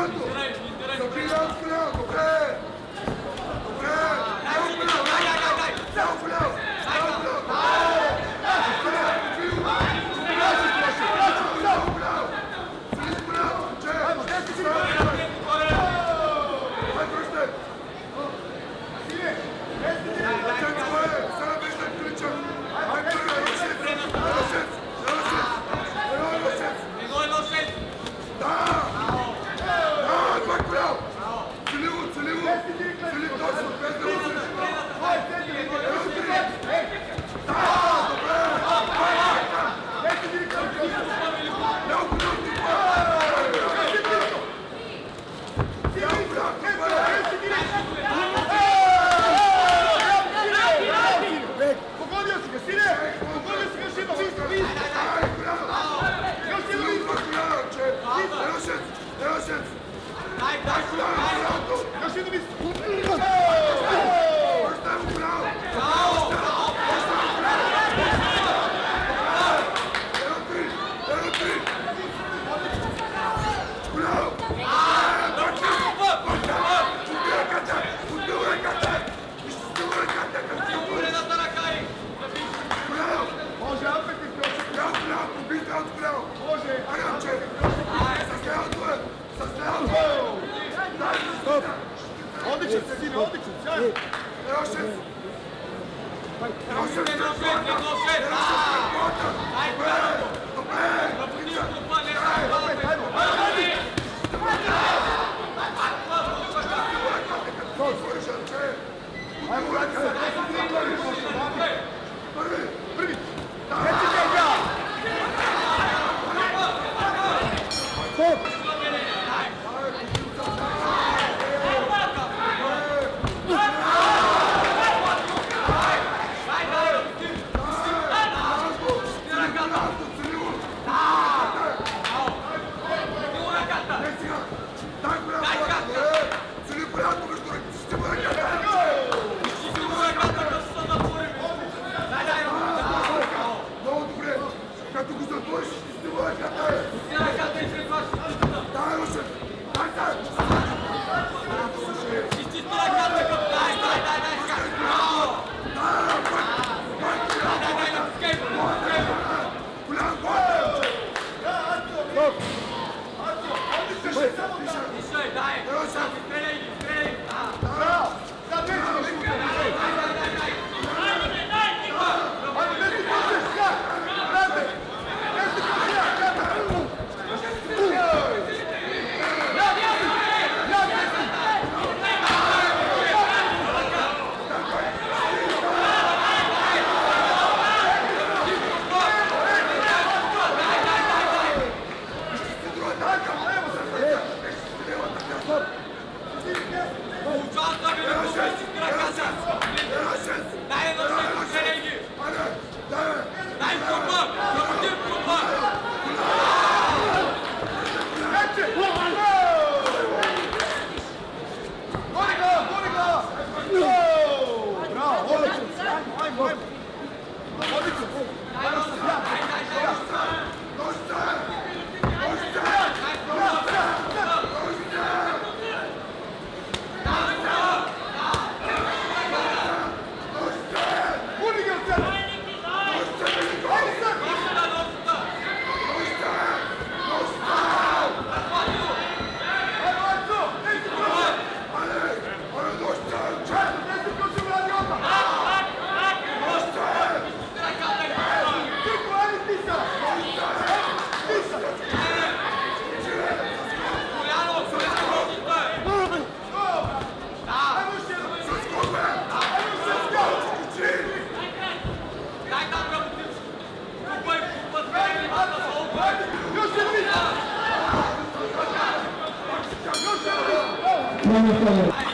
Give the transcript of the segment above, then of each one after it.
Santo, lo pido al Santo, Odlično, sjajno! Evo šest! Evo šest! Evo šest! Rosa, Thank you.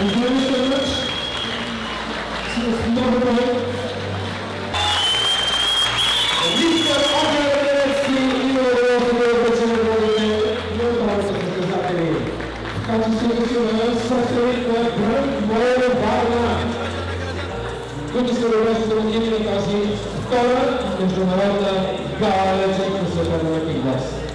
Dziękujemy serdecznie. Nowy projekt. Mister Ogielewski i Europejski będziemy mówili nie bardzo przekazali. Kaczy się do Sasy Brand Moje Barna. Komisja Europejska do innej okazji w kole międzynarodne gala leczeń Konserwatywnych Ignas.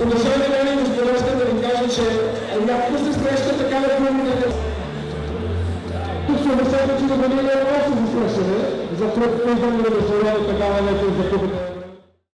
Уважаеми дами и господа, искам да ви кажа, че рядко се среща така да помните. Тук сме десетници да бъде и за слушане, за което идвам да ви такава вече за тук.